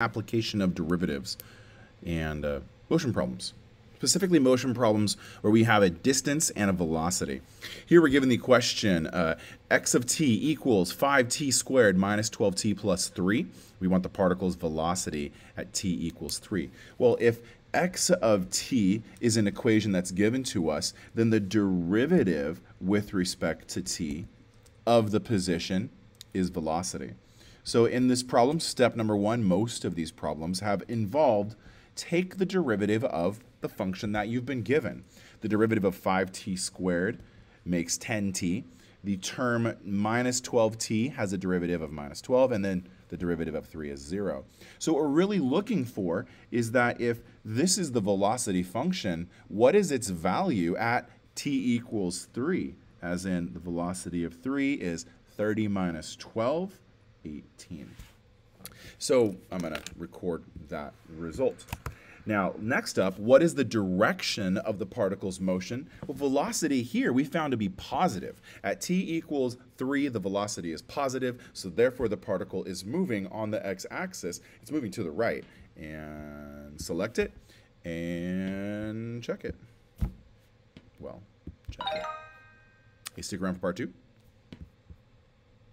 application of derivatives and uh, motion problems. Specifically, motion problems where we have a distance and a velocity. Here we're given the question uh, x of t equals 5t squared minus 12t plus 3. We want the particle's velocity at t equals 3. Well, if x of t is an equation that's given to us, then the derivative with respect to t of the position is velocity. So in this problem, step number one, most of these problems have involved take the derivative of the function that you've been given. The derivative of 5t squared makes 10t. The term minus 12t has a derivative of minus 12, and then the derivative of 3 is 0. So what we're really looking for is that if this is the velocity function, what is its value at t equals 3? As in, the velocity of 3 is 30 minus 12, 18. So I'm going to record that result. Now, next up, what is the direction of the particle's motion? Well, velocity here we found to be positive. At t equals 3, the velocity is positive, so therefore the particle is moving on the x-axis. It's moving to the right. And select it and check it. Well, check it. Hey, stick around for part two.